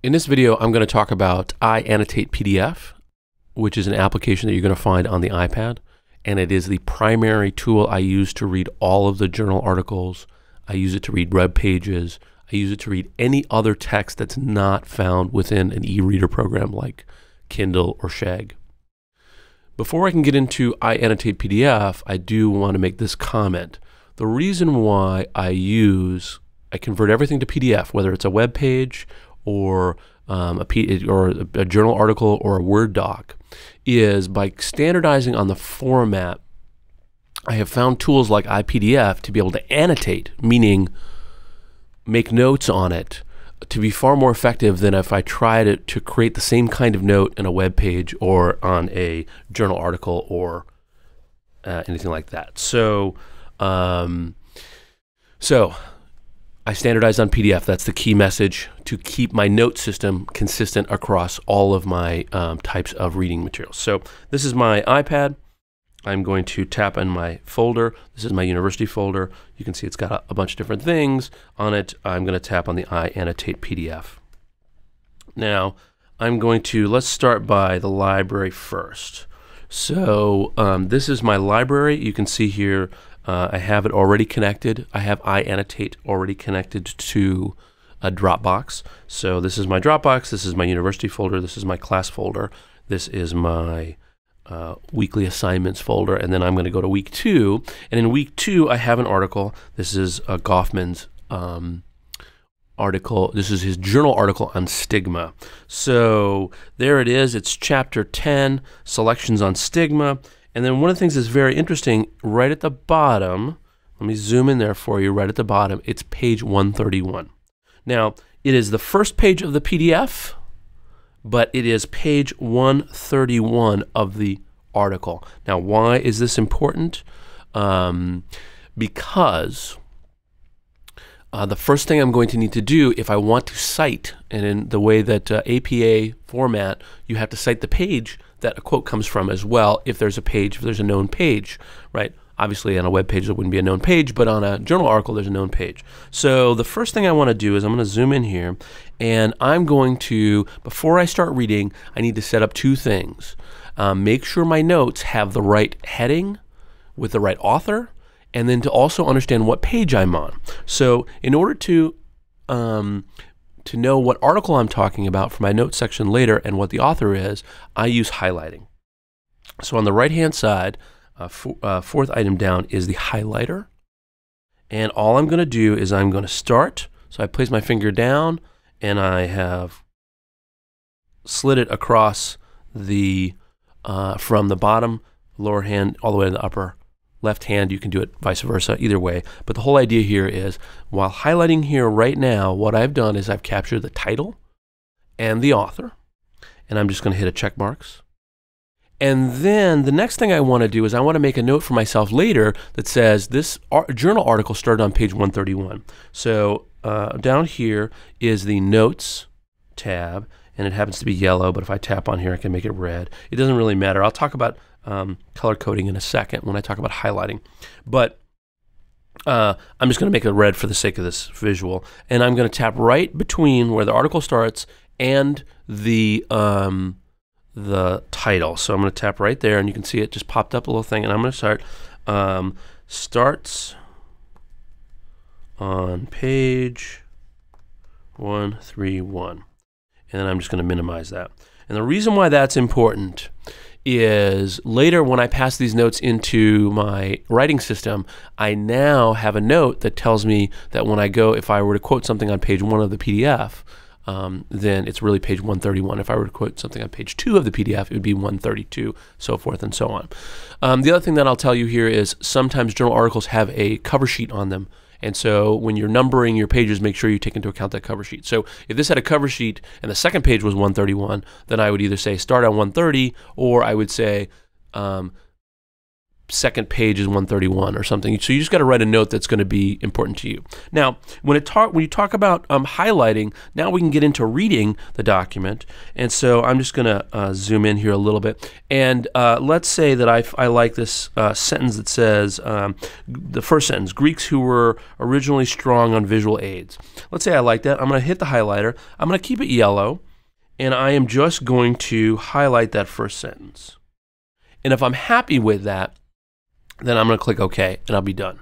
In this video, I'm going to talk about iAnnotate PDF, which is an application that you're going to find on the iPad. And it is the primary tool I use to read all of the journal articles. I use it to read web pages. I use it to read any other text that's not found within an e-reader program like Kindle or Shag. Before I can get into iAnnotate PDF, I do want to make this comment. The reason why I use, I convert everything to PDF, whether it's a web page or um, a P- or a journal article or a Word doc, is by standardizing on the format. I have found tools like iPDF to be able to annotate, meaning make notes on it, to be far more effective than if I tried to, to create the same kind of note in a web page or on a journal article or uh, anything like that. So, um, so I standardized on PDF. That's the key message to keep my note system consistent across all of my um, types of reading materials. So this is my iPad. I'm going to tap on my folder. This is my university folder. You can see it's got a, a bunch of different things on it. I'm going to tap on the iAnnotate PDF. Now, I'm going to, let's start by the library first. So um, this is my library. You can see here uh, I have it already connected. I have iAnnotate already connected to a Dropbox. So this is my Dropbox. This is my university folder. This is my class folder. This is my uh, weekly assignments folder. And then I'm going to go to week two. And in week two, I have an article. This is uh, Goffman's um, article. This is his journal article on stigma. So there it is. It's chapter 10, selections on stigma. And then one of the things that's very interesting, right at the bottom, let me zoom in there for you, right at the bottom, it's page 131. Now, it is the first page of the PDF, but it is page 131 of the article. Now, why is this important? Um, because uh, the first thing I'm going to need to do if I want to cite, and in the way that uh, APA format, you have to cite the page that a quote comes from as well if there's a page, if there's a known page, right? Obviously, on a web page, there wouldn't be a known page, but on a journal article, there's a known page. So the first thing I want to do is I'm going to zoom in here, and I'm going to, before I start reading, I need to set up two things. Um, make sure my notes have the right heading with the right author, and then to also understand what page I'm on. So in order to um, to know what article I'm talking about for my notes section later and what the author is, I use highlighting. So on the right hand side, uh, uh, fourth item down is the highlighter. And all I'm going to do is I'm going to start. So I place my finger down and I have slid it across the uh, from the bottom lower hand all the way to the upper left hand, you can do it vice versa, either way. But the whole idea here is while highlighting here right now, what I've done is I've captured the title and the author, and I'm just going to hit a check marks. And then the next thing I want to do is I want to make a note for myself later that says this journal article started on page 131. So uh, down here is the notes tab, and it happens to be yellow, but if I tap on here, I can make it red. It doesn't really matter. I'll talk about um, color coding in a second when I talk about highlighting. But uh, I'm just going to make it red for the sake of this visual. And I'm going to tap right between where the article starts and the um, the title. So I'm going to tap right there, and you can see it just popped up a little thing. And I'm going to start um, starts on page 131. And then I'm just going to minimize that. And the reason why that's important is later when I pass these notes into my writing system, I now have a note that tells me that when I go, if I were to quote something on page one of the PDF, um, then it's really page 131. If I were to quote something on page two of the PDF, it would be 132, so forth and so on. Um, the other thing that I'll tell you here is sometimes journal articles have a cover sheet on them. And so when you're numbering your pages, make sure you take into account that cover sheet. So if this had a cover sheet and the second page was 131, then I would either say start on 130 or I would say um, second page is 131 or something. So you just got to write a note that's going to be important to you. Now, when it talk when you talk about um, highlighting, now we can get into reading the document. And so I'm just going to uh, zoom in here a little bit. And uh, let's say that I, I like this uh, sentence that says um, the first sentence: Greeks who were originally strong on visual aids. Let's say I like that. I'm going to hit the highlighter. I'm going to keep it yellow, and I am just going to highlight that first sentence. And if I'm happy with that, then I'm going to click OK and I'll be done.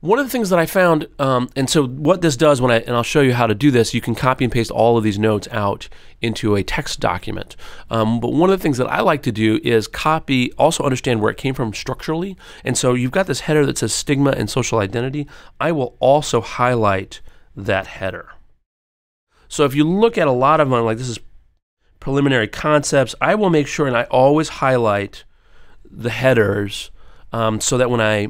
One of the things that I found, um, and so what this does when I, and I'll show you how to do this, you can copy and paste all of these notes out into a text document. Um, but one of the things that I like to do is copy, also understand where it came from structurally. And so you've got this header that says stigma and social identity. I will also highlight that header. So if you look at a lot of them, like this is preliminary concepts, I will make sure and I always highlight the headers um, so that when I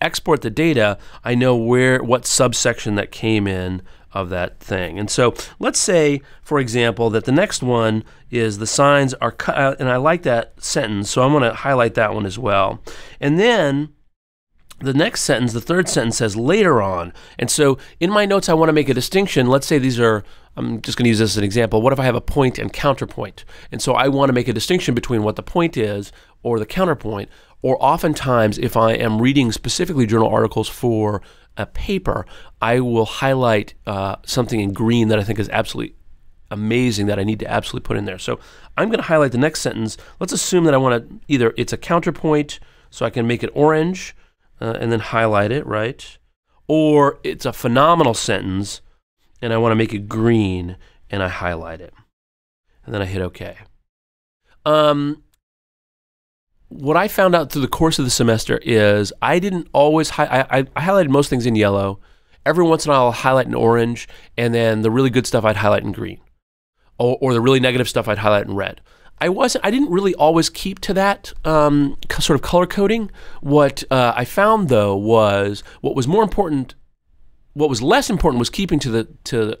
export the data, I know where what subsection that came in of that thing. And so let's say, for example, that the next one is the signs are cut out, and I like that sentence, so I'm going to highlight that one as well. And then the next sentence, the third sentence says later on. And so in my notes, I want to make a distinction. Let's say these are, I'm just going to use this as an example. What if I have a point and counterpoint? And so I want to make a distinction between what the point is or the counterpoint. Or oftentimes, if I am reading specifically journal articles for a paper, I will highlight uh, something in green that I think is absolutely amazing that I need to absolutely put in there. So I'm going to highlight the next sentence. Let's assume that I want to either it's a counterpoint, so I can make it orange uh, and then highlight it, right? Or it's a phenomenal sentence and I want to make it green and I highlight it. And then I hit OK. Um, what I found out through the course of the semester is I didn't always, hi- I, I, highlighted most things in yellow. Every once in a while, I'll highlight in orange, and then the really good stuff I'd highlight in green. Or, or the really negative stuff I'd highlight in red. I wasn't. I didn't really always keep to that um, sort of color coding. What uh, I found though was what was more important. What was less important was keeping to the to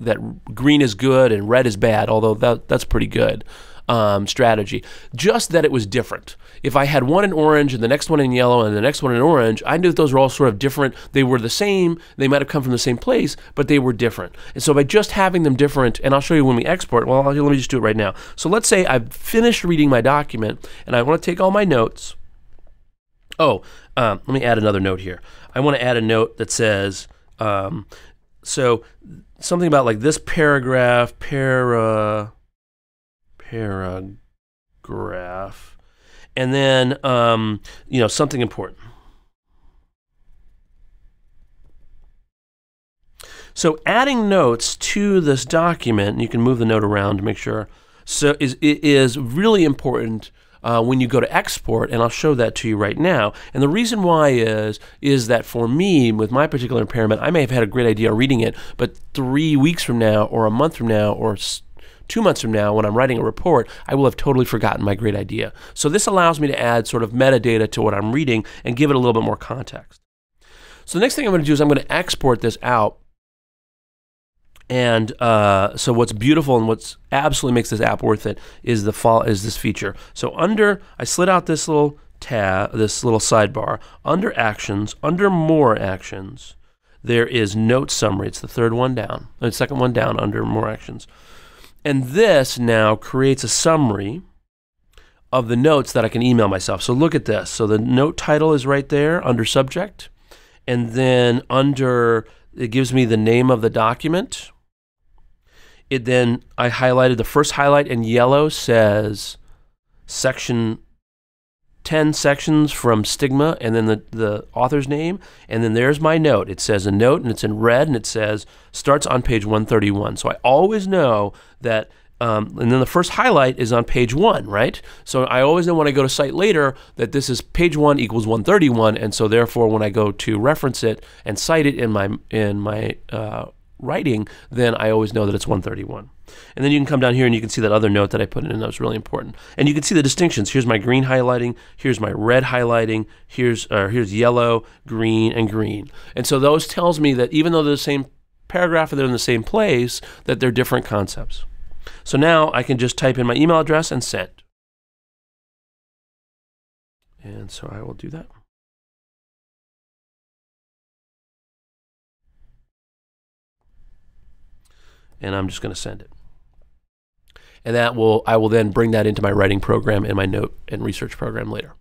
that green is good and red is bad. Although that that's pretty good um, strategy. Just that it was different. If I had one in orange and the next one in yellow and the next one in orange, I knew that those were all sort of different. They were the same. They might have come from the same place, but they were different. And so by just having them different, and I'll show you when we export. Well, let me just do it right now. So let's say I've finished reading my document and I want to take all my notes. Oh, um, let me add another note here. I want to add a note that says, um, so something about like this paragraph, para paragraph, and then um, you know something important. So adding notes to this document, you can move the note around to make sure. So is it is really important uh, when you go to export, and I'll show that to you right now. And the reason why is is that for me, with my particular impairment, I may have had a great idea reading it, but three weeks from now, or a month from now, or two months from now, when I'm writing a report, I will have totally forgotten my great idea. So this allows me to add sort of metadata to what I'm reading and give it a little bit more context. So the next thing I'm going to do is I'm going to export this out. And uh, so what's beautiful and what's absolutely makes this app worth it is the fall is this feature. So under I slid out this little tab, this little sidebar. Under actions, under more actions, there is note summary. It's the third one down, the second one down under more actions. And this now creates a summary of the notes that I can email myself. So look at this. So the note title is right there under subject. And then under, it gives me the name of the document. It then, I highlighted the first highlight in yellow says section 10 sections from stigma and then the, the author's name. And then there's my note. It says a note and it's in red and it says starts on page 131 so i always know that um, and then the first highlight is on page one right so i always know when i go to cite later that this is page one equals 131 and so therefore when i go to reference it and cite it in my in my uh, writing then i always know that it's 131 and then you can come down here and you can see that other note that I put in that was really important. And you can see the distinctions. Here's my green highlighting, here's my red highlighting, here's uh, here's yellow, green, and green. And so those tells me that even though they're the same paragraph or they're in the same place, that they're different concepts. So now I can just type in my email address and send. And so I will do that. And I'm just going to send it. And that will I will then bring that into my writing program and my note and research program later.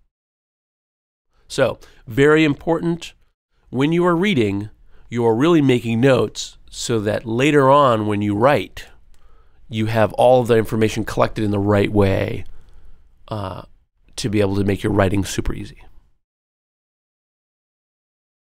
So, very important when you are reading, you are really making notes so that later on when you write, you have all of the information collected in the right way uh, to be able to make your writing super easy.